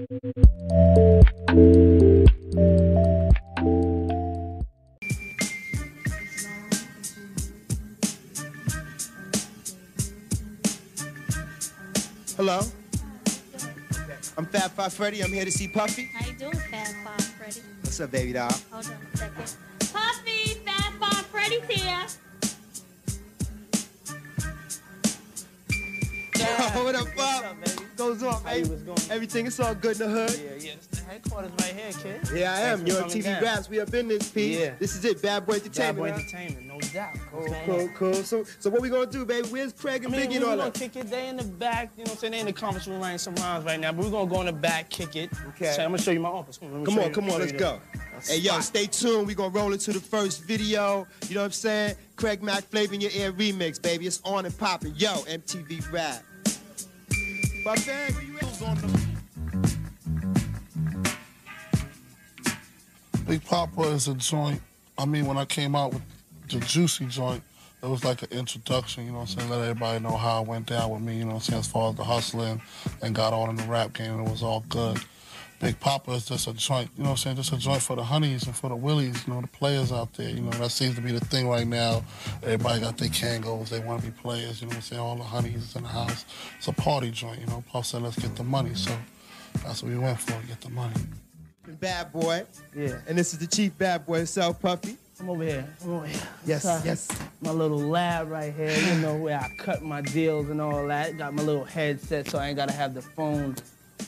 Hello. I'm Fab Five Freddy. I'm here to see Puffy. How you doing, Fab Five Freddy? What's up, baby doll? Hold on a second. Puffy, Fab Five Freddy's here. what up, Bob? Goes on, How you baby. was going? Everything is all good in the hood. Yeah, yeah. It's the headquarters right here, kid. Yeah, I am. Thanks You're on TV down. Raps. We up in this piece. Yeah. This is it, Bad Boy Bad Entertainment. Boy? Entertainment, no doubt. Cool, cool, cool. So, so what we gonna do, baby? Where's Craig I and mean, Biggie and all we gonna kick it. They in the back, you know what I'm saying? They in the conference room writing some rhymes right now, but we're gonna go in the back, kick it. Okay. So I'm gonna show you my office. Come on, Come on, you- come on, let's go. Hey, yo, stay tuned. We gonna roll into the first video. You know what I'm saying? Craig Mack Flavor in your ear remix, baby. It's on and popping. Yo, MTV Rap. You at? Big Papa is a joint. I mean, when I came out with the Juicy joint, it was like an introduction, you know what I'm saying? Let everybody know how it went down with me, you know what I'm saying, as far as the hustling and got on in the rap game, it was all good. Big Papa is just a joint, you know what I'm saying, just a joint for the honeys and for the willies, you know, the players out there. You know, that seems to be the thing right now. Everybody got their kangos, they want to be players, you know what I'm saying? All the honeys is in the house. It's a party joint, you know, plus said, let's get the money. So that's what we went for, get the money. Bad Boy. Yeah, And this is the chief bad boy himself, Puffy. I'm over here. I'm over here. Yes, So, yes. My little lab right here, you know, where I cut my deals and all that. Got my little headset so I ain't gotta have the phone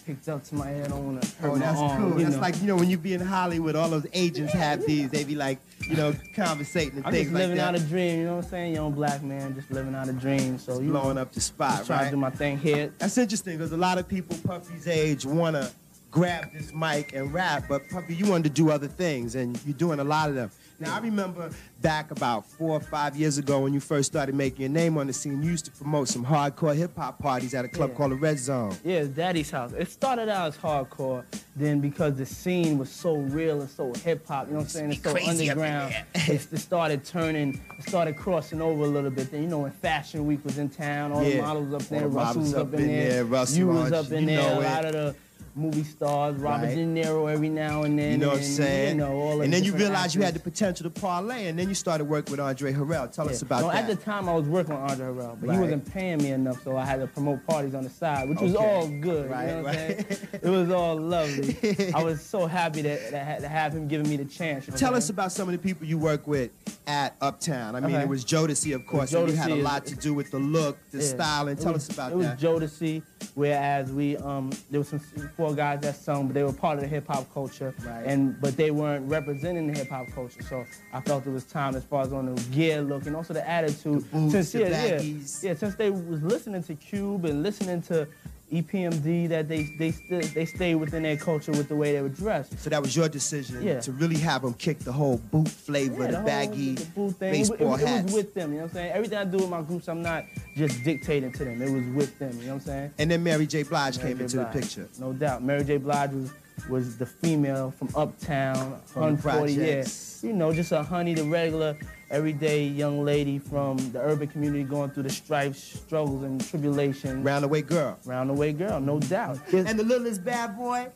picked up to my head. I don't wanna oh, hurt Oh, that's arm. cool. That's know. like, you know, when you be in Hollywood, all those agents have these. They be like, you know, conversating and I'm things just living out a dream, you know what I'm saying? Young black man, just living out a dream. So you blowing know, up the spot, just trying to do my thing here. That's interesting because a lot of people Puffy's age want to grab this mic and rap, but Puffy, you wanted to do other things, and you're doing a lot of them. Now, I remember back about four or five years ago when you first started making your name on the scene, you used to promote some hardcore hip hop parties at a club Yeah. called the Red Zone. Yeah, Daddy's house. It started out as hardcore, then because the scene was so real and so hip hop, you know what I'm saying? It's so Crazy up in underground. there. it, it started turning, it started crossing over a little bit. Then you know when Fashion Week was in town, all Yeah. the models up there, the Russell was up, in there, Russell you was up in you there, a lot of the movie stars, Robert Right. De Niro every now and then. You know what I'm and, saying? You know, and then you different realized you had the potential to parlay, and then you started working with Andre Harrell. Tell us about no, that. At the time, I was working with Andre Harrell, but Right. he wasn't paying me enough, so I had to promote parties on the side, which was all good. Right, you know what I'm saying? It was all lovely. I was so happy that, that to have him giving me the chance. you know Tell us about some of the people you work with at Uptown. I mean, Okay. it was Jodeci, of course, and you had a Jodeci lot to do with the look, the Yeah. styling. It Tell was- us about that. it was. Jodeci, whereas we um there were some four guys that sung, but they were part of the hip hop culture, Right. and but they weren't representing the hip hop culture. So I felt it was time as far as on the gear look and also the attitude. The boots, since the yeah, yeah, yeah, since they was listening to Cube and listening to EPMD, that they they st- they stayed within their culture with the way they were dressed. So that was your decision Yeah. to really have them kick the whole boot flavor, Yeah, the, whole- baggy the boot thing. It baseball it, was, it was with them, you know what I'm saying? Everything I do with my groups, I'm not just dictating to them. It was with them, you know what I'm saying? and then Mary J. Blige Mary came J. into Blige. the picture. No doubt. Mary J. Blige was was the female from Uptown, From the 140 yeah. You know, just a honey, the regular, everyday young lady from the urban community going through the stripes, struggles, and tribulations. Round the way girl. Round the way girl, no doubt. And the littlest bad boy.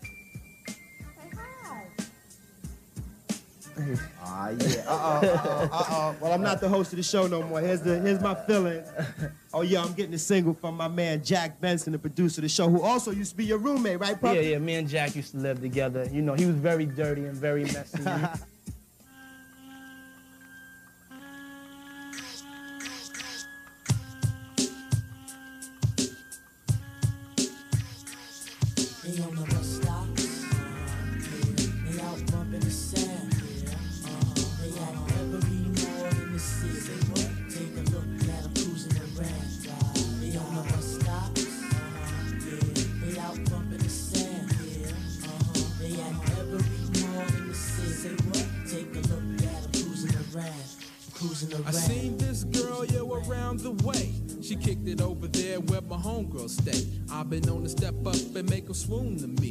Ah yeah. Uh oh. Uh oh. Well, I'm not the host of the show no more. Here's the here's my feeling. Oh yeah, I'm getting a single from my man Jack Benson, the producer of the show, who also used to be your roommate, right, yeah, yeah, me and Jack used to live together. You know, he was very dirty and very messy. swoon to me.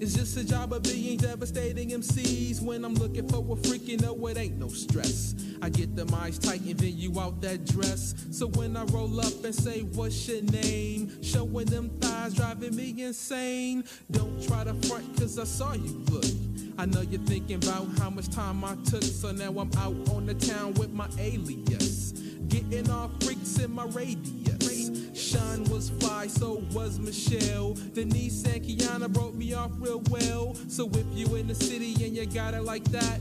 It's just a job of being devastating MCs. When I'm looking for a freak, you know it ain't no stress. I get the eyes tight and then you out that dress. So when I roll up and say, What's your name? Showing them thighs driving me insane. Don't try to front, cause I saw you look. I know you're thinking about how much time I took, so now I'm out on the town with my alias. Getting all freaks in my radius. Sean was fly, so was Michelle. Denise and Kiana broke me off real well. So if you in the city and you got it like that,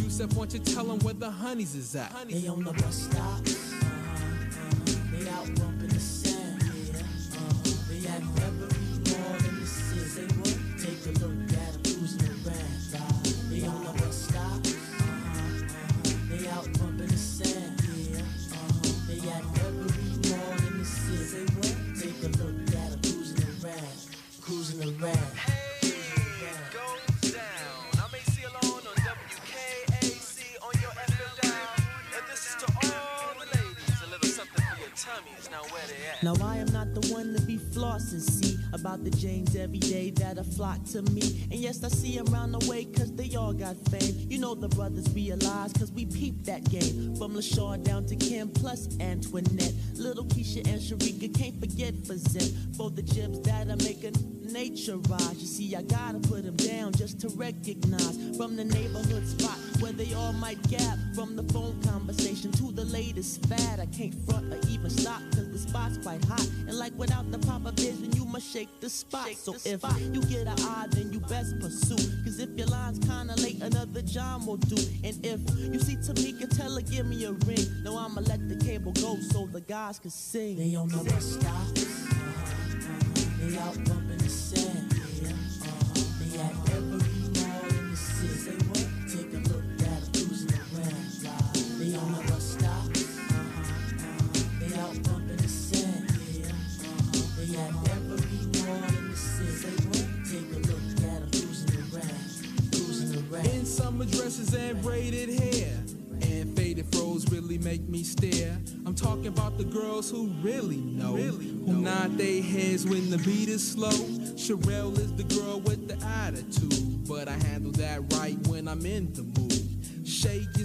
Yusuf, why don't you tell them where the honeys is at? They on the bus stop. Uh-huh, uh-huh. They out day that a flock to me. And yes, I see 'em round the way cause they all got fame. You know the brothers realize cause we peep that game. From LaShaw down to Kim plus Antoinette. Little Keisha and Sharika can't forget for Zen. For the jibs that I make a nature rise. You see, I gotta put 'em down just to recognize. From the neighborhood spot where they all might gap. From the phone conversation to the latest fad. I can't front or even stop cause the spot's quite hot. And like without the proper vision, you must shake the spot. so if you get an eye, then you best pursue. Cause if your line's kinda late, another John will do. And if you see Tamika, tell her give me a ring. No, I'ma let the cable go so the guys can sing. They on the bus stop. Really know. who nod their heads when the beat is slow. Sherelle is the girl with the attitude. But I handle that right when I'm in the mood.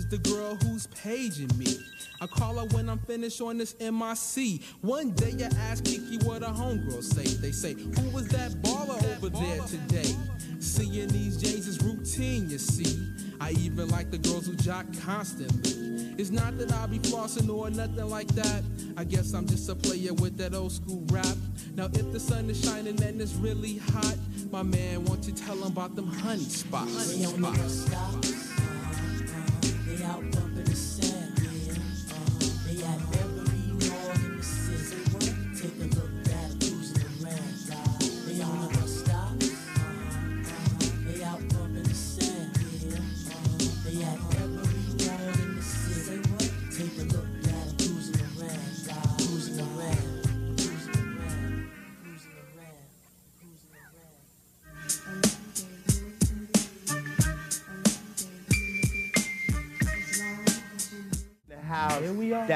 The girl who's paging me. I call her when I'm finished on this MIC. One day I ask Kiki what her homegirls say. They say, Who was that baller over there today? Seeing these J's is routine, you see. I even like the girls who jock constantly. It's not that I be flossing or nothing like that. I guess I'm just a player with that old school rap. Now, if the sun is shining and it's really hot, my man, won't you tell him about them honey spots? They on the bus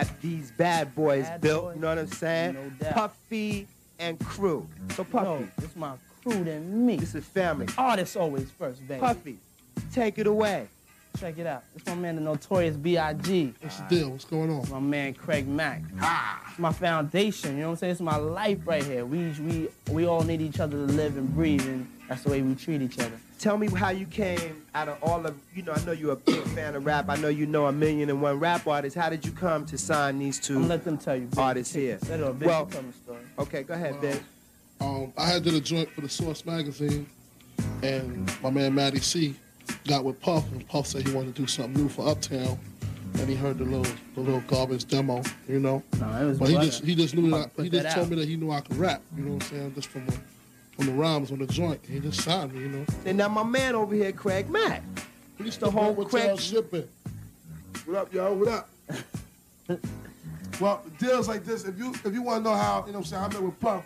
that these bad boys Bad built. boys. You know what I'm saying? No. Puffy and crew. So Puffy, No, it's my crew than me. this is family. Artists always first, baby. Puffy, take it away. Check it out. It's my man, the Notorious B.I.G. What's the deal? What's going on? My man, Craig Mack. It's my foundation. You know what I'm saying? It's my life right here. We we we all need each other to live and breathe, and that's the way we treat each other. Tell me how you came out of all of, you know, I know you're a big fan of rap. I know you know a million and one rap artists. How did you come to sign these I'm two gonna let them tell you. Big. artists here? That a Well, coming story. okay, go ahead, Big. Um, I had did a joint for the Source magazine, and my man Matty C got with Puff, and Puff said he wanted to do something new for Uptown, and he heard the little the little garbage demo, you know. No, it was. But he butter. just he just knew that about he just that told out. me that he knew I could rap, you know what I'm saying, just from the from the rhymes on the joint. He just signed me, you know. And now my man over here, Craig Mack. He's the whole Craig- shipping. What up, y'all? What up? well, deals like this, if you if you want to know how, you know what I'm saying, I met with Puff,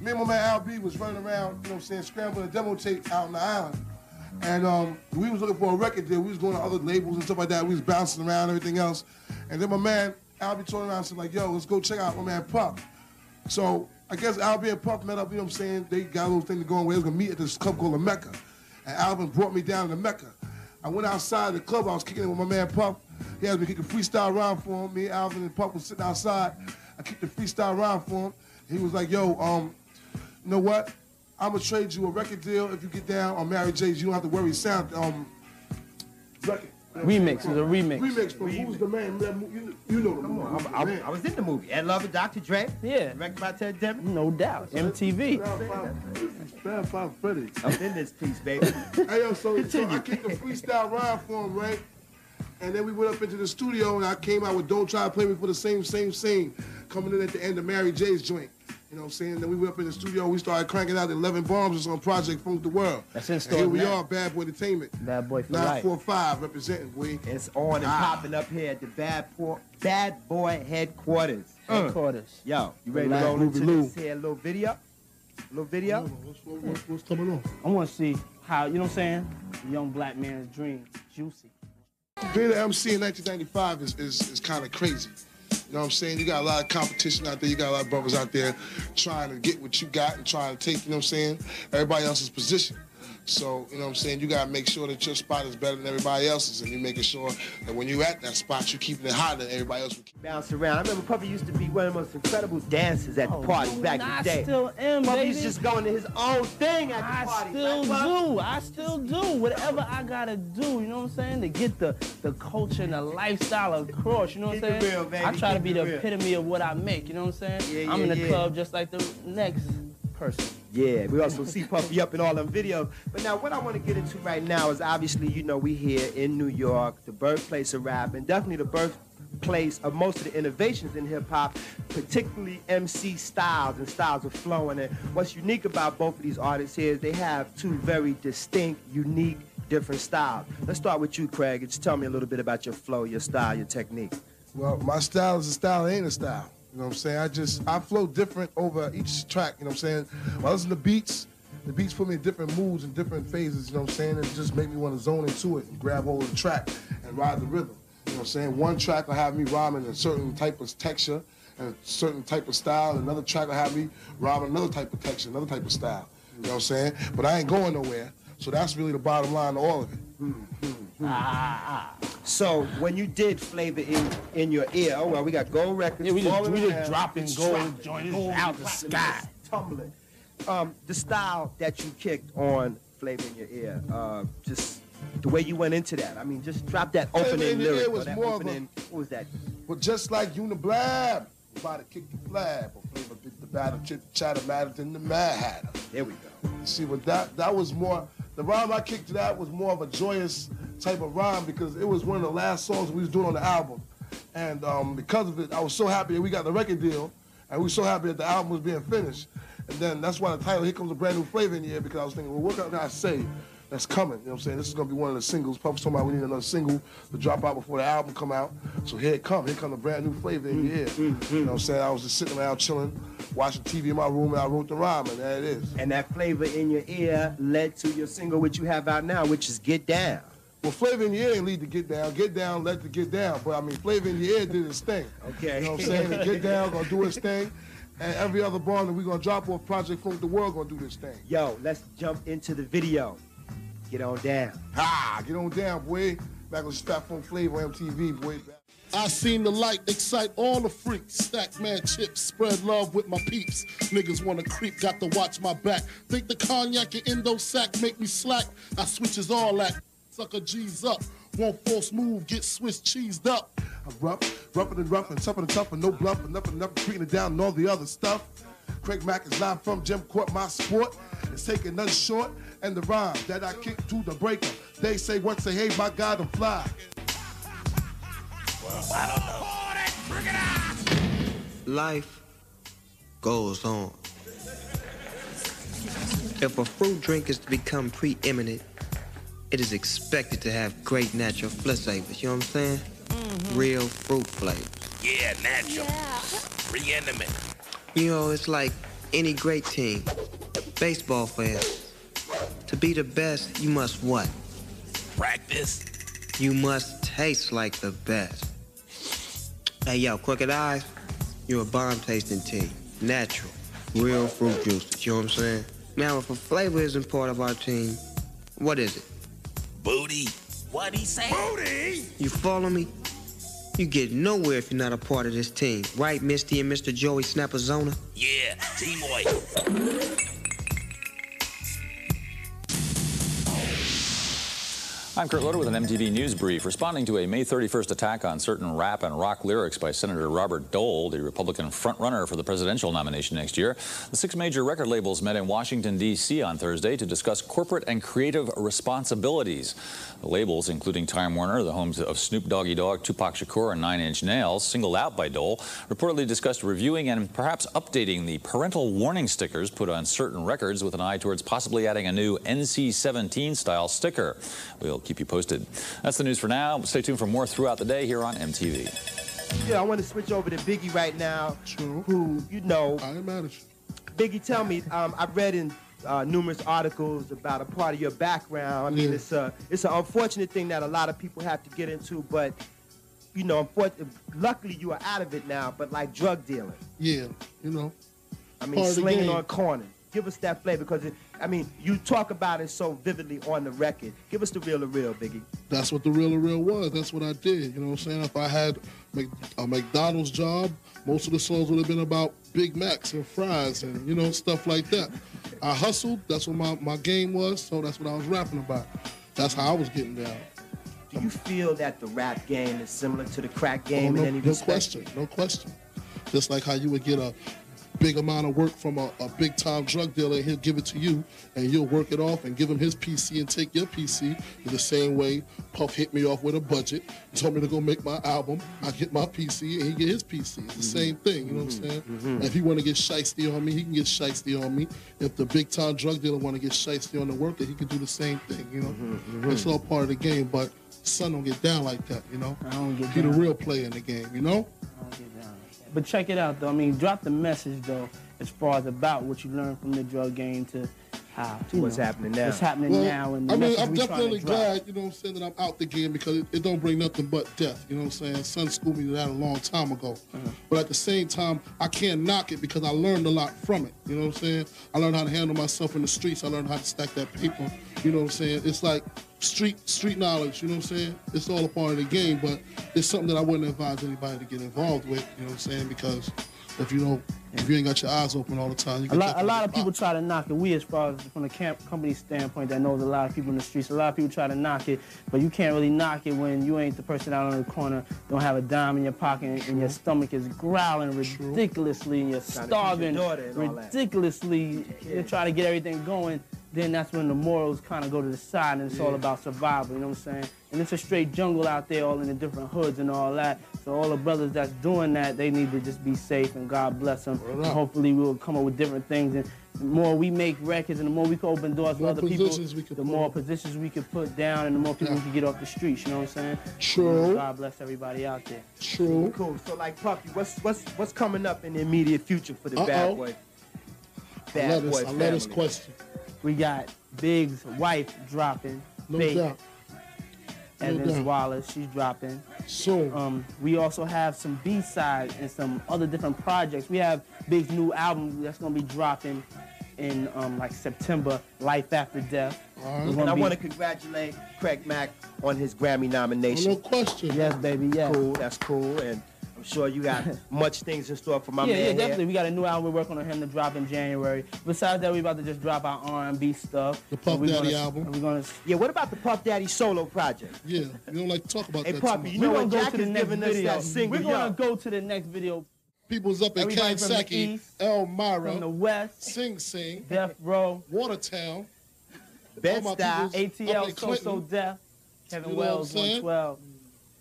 me and my man Al B was running around, you know what I'm saying, scrambling a demo tape out on the island. And um, we was looking for a record deal. We was going to other labels and stuff like that. We was bouncing around and everything else. And then my man Al B turned around and said, like, yo, let's go check out my man Puff. So I guess Al B and Puff met up, you know what I'm saying? They got a little thing going where they was gonna meet at this club called the Mecca. And Alvin brought me down to the Mecca. I went outside the club. I was kicking it with my man Puff. He had me kick a freestyle round for him. Me, Alvin, and Puff was sitting outside. I kicked a freestyle round for him. He was like, "Yo, um, you know what? I'm gonna trade you a record deal if you get down on Mary J's. You don't have to worry. Sound um, record. Remix, it's a remix. Remix from who's the man? You, you know the Come on, movie. I, I- I was in the movie. Ed Lover, Dr. Dre. Yeah. Directed by Ted Demme. No doubt. MTV. Fab Five Freddy. I'm in this piece, baby. Hey yo, so, so I kicked a freestyle rhyme for him, right? And then we went up into the studio and I came out with Don't Try to Play Me for the same, same scene, coming in at the end of Mary J's joint. You know what I'm saying? Then we went up in the studio, we started cranking out 11 bombs It's on Project Funk the World. That's in And store here we are, Bad Boy Entertainment. Bad boy for life. 945 representing, boy. It's on and Ah. popping up here at the Bad, Boy, Bad Boy headquarters. Uh. Headquarters. Yo, you ready to roll into Lou. this here little video? Little video? What's, what's, what's coming on? I want to see how, you know what I'm saying? Young black man's dream. Juicy. Being an MC in 1995 is, is, is kind of crazy. You know what I'm saying? You got a lot of competition out there. You got a lot of brothers out there trying to get what you got and trying to take, you know what I'm saying, everybody else's position. So, you know what I'm saying? You got to make sure that your spot is better than everybody else's. And you're making sure that when you're at that spot, you're keeping it hotter than everybody else. Bounce around. I remember Puffy used to be one of the most incredible dancers at the oh, party back in Oh, the day. I still am, Puffy baby. used just going to his own thing at the I party. still Right, Pup? do. I still do. Whatever I gotta do, you know what I'm saying? To get the, the culture and the lifestyle across, you know what I'm saying? real, baby. I try to be the real. epitome of what I make, you know what I'm saying? Yeah, I'm in the yeah. club just like the next person. Yeah, we also see Puffy up in all them videos. But now, what I want to get into right now is obviously, you know, we here in New York, the birthplace of rap, and definitely the birthplace of most of the innovations in hip hop, particularly MC styles and styles of flowing. And what's unique about both of these artists here is they have two very distinct, unique, different styles. Let's start with you, Craig. Just tell me a little bit about your flow, your style, your technique. Well, my style is a style, ain't a style. You know what I'm saying? I just, I flow different over each track, you know what I'm saying? When I listen to beats, the beats put me in different moods and different phases, you know what I'm saying? And it just make me want to zone into it and grab hold of the track and ride the rhythm. You know what I'm saying? One track will have me rhyming a certain type of texture and a certain type of style. Another track will have me rhyming another type of texture, another type of style. You know what I'm saying? But I ain't going nowhere. So that's really the bottom line to all of it. Mm-hmm. So when you did flavor in in your ear, oh well, we got gold records. Yeah, we just- falling we just dropping gold dropping, joints out the dropping, sky. Tumbling. Um, the style that you kicked on flavor in your ear, uh, just the way you went into that. I mean, just drop that Flavor opening in Your lyric. Ear was that more of a- what was that? But just like Uniblab, about to kick the flab, or flavor bit the batter, chit chatter matter than the mad hatter. There we go. You see, but that that was more the rhyme I kicked to that was more of a joyous type of rhyme because it was one of the last songs we was doing on the album. And um, because of it, I was so happy that we got the record deal, and we were so happy that the album was being finished. And then that's why the title, Here Comes a Brand New Flavor in the Air, because I was thinking, well, what can I say that's coming? You know what I'm saying? This is gonna be one of the singles. Puff's talking about we need another single to drop out before the album come out. So here it comes. Here comes a brand new flavor in the air. Mm, mm, mm. You know what I'm saying? I was just sitting around chilling, watching TV in my room, and I wrote the rhyme, and there it is. And that flavor in your ear led to your single, which you have out now, which is Get Down. Well, Flavor in your ear ain't lead to Get Down. Get Down led to Get Down. But I mean, Flavor in your ear did his thing. Okay. You know what I'm saying? And Get Down gonna do his thing. And every other bomb that we gonna drop off Project Funk the World gonna do this thing. Yo, let's jump into the video. Get on down. Ha! Get on down, boy. Back on Fat Funk Flavor on MTV, boy. I seen the light excite all the freaks. Stack mad chips, spread love with my peeps. Niggas wanna creep, got to watch my back. Think the cognac and endo sack make me slack. I switches all that. Sucker G's up. Won't force move, get Swiss cheesed up. I'm rough, rougher than rough, and tougher than tough, and no bluff, and nothing, nothing, treating it down and all the other stuff. Craig Mack is live from Jim Court, my sport. It's taking nothing short, and the rhyme that I kick to the breaker. They say what say, hey, my God, I'm fly. Life goes on. If a fruit drink is to become preeminent, it is expected to have great natural flavors. You know what I'm saying? Mm-hmm. Real fruit flavors. Yeah, natural. Reanimate. You know, it's like any great team. Baseball fans. To be the best, you must what? Practice. You must taste like the best. Hey, yo, Crooked Eyes, you're a bomb tasting team. Natural, real fruit juice. you know what I'm saying? Now, if a flavor isn't part of our team, What is it? Booty. What he say? Booty! You follow me? You get nowhere if you're not a part of this team. Right, Misty and Mr. Joey Snappazona? Yeah, T-Boy. I'm Kurt Loder with an MTV News Brief. Responding to a May 31st attack on certain rap and rock lyrics by Senator Robert Dole, the Republican frontrunner for the presidential nomination next year, the six major record labels met in Washington, D.C. on Thursday to discuss corporate and creative responsibilities. The labels, including Time Warner, the homes of Snoop Doggy Dogg, Tupac Shakur, and Nine Inch Nails, singled out by Dole, reportedly discussed reviewing and perhaps updating the parental warning stickers put on certain records with an eye towards possibly adding a new NC-17 style sticker. We'll keep you posted. That's the news for now. Stay tuned for more throughout the day here on MTV. Yeah, I want to switch over to Biggie right now, who, you know, I ain't mad at you. Biggie, tell me, um, I've read in uh, numerous articles about a part of your background. I mean, Yeah. it's a it's an unfortunate thing that a lot of people have to get into, but you know, unfortunately, luckily you are out of it now. But like drug dealing, Yeah, you know. I mean, Part of the slinging on corners. Give us that flavor, because it, I mean, you talk about it so vividly on the record. Give us the real, the real, Biggie. That's what the real the real was. That's what I did. You know what I'm saying? If I had a McDonald's job, most of the songs would have been about Big Macs and fries and, you know, stuff like that. I hustled. That's what my, my game was. So that's what I was rapping about. That's how I was getting down. Do you feel that the rap game is similar to the crack Oh, game no, in any no respect? question. No question. Just like how you would get a big amount of work from a, a big time drug dealer and he'll give it to you and you'll work it off and give him his PC and take your PC. In the same way, Puff hit me off with a budget, told me to go make my album. I get my PC and he get his PC. It's the same mm-hmm. thing, you know what I'm mm-hmm. saying? Mm-hmm. If he want to get shiesty on me, he can get shiesty on me. If the big time drug dealer want to get shiesty on the worker, he can do the same thing, you know? It's all part of the game, but son don't get down like that, you know? I don't get He the real player in the game, you know? But check it out, though. I mean, drop the message, though, as far as about what you learned from the drug game to how to What's happening now. What's happening Well, now? And I mean, I'm we trying to definitely glad, you know what I'm saying, that I'm out the game because it, it don't bring nothing but death. You know what I'm saying? Son schooled me to that a long time ago. Uh-huh. But at the same time, I can't knock it because I learned a lot from it. You know what I'm saying? I learned how to handle myself in the streets. I learned how to stack that paper. You know what I'm saying? It's like street street knowledge. You know what I'm saying? It's all a part of the game, but it's something that I wouldn't advise anybody to get involved with. You know what I'm saying? Because if you don't, if you ain't got your eyes open all the time, you A lot, a lot it of people try to knock it. We, as far as from the camp company standpoint, that knows a lot of people in the streets. A lot of people try to knock it, but you can't really knock it when you ain't the person out on the corner, don't have a dime in your pocket, and your stomach is growling ridiculously, and you're Trying to feed starving your daughter and all that. ridiculously. You're trying to get everything going. Then that's when the morals kind of go to the side, and it's all about survival. You know what I'm saying? And it's a straight jungle out there, all in the different hoods and all that. So all the brothers that's doing that, they need to just be safe, and God bless them. And hopefully we'll come up with different things. And the more we make records, and the more we can open doors for other people, positions we can the put more up. positions we can put down, and the more people Yeah. we can get off the streets. You know what I'm saying? True. God bless everybody out there. True. Cool. So like Puffy, what's what's what's coming up in the immediate future for the Uh-oh. bad boy? I Bad love boy this. I love this question. We got Big's wife dropping. No Faith. doubt. No Evans doubt. Wallace, she's dropping. Soon. Um, we also have some B sides and some other different projects. We have Big's new album that's gonna be dropping in um, like September, Life After Death. We're And I be- want to congratulate Craig Mack on his Grammy nomination. No question. Yes, baby. Yes. Cool. That's cool. And I'm sure you got much things in store for my yeah, man yeah, here. definitely. We got a new album we're working on him to drop in January. Besides that, we're about to just drop our R&B stuff. The Puff we're Daddy gonna- album. We're gonna Yeah. What about the Puff Daddy solo project? Yeah, you don't like to talk about Hey, that Puffy, too you much. know we're what gonna go Jack to the is next giving us video. that single, We're gonna yo. go to the next video. People's up in Everybody from the Coxsackie, east, Elmira, From the West, Sing Sing, Death Row, Watertown, Bed all my Stuy, ATL, So So Def, Kevin You know Wales, saying? 112,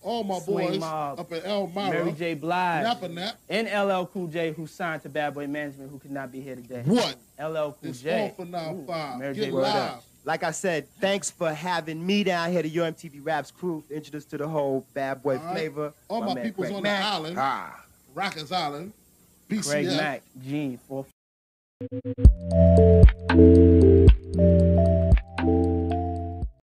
all my Swing boys Mob, up in Elmira, Mary J. Blige, Napa Nap. and LL Cool J, who signed to Bad Boy Management, who could not be here today. What? LL Cool It's J. all for now five. Mary Get J. live. Blige. Like I said, thanks for having me down here to your MTV Raps crew. Introduced to the whole bad boy All right. flavor. All my, man people's Craig on Mack. the island, Ah. Rikers Island, BCF. Craig Mack, Gene, 4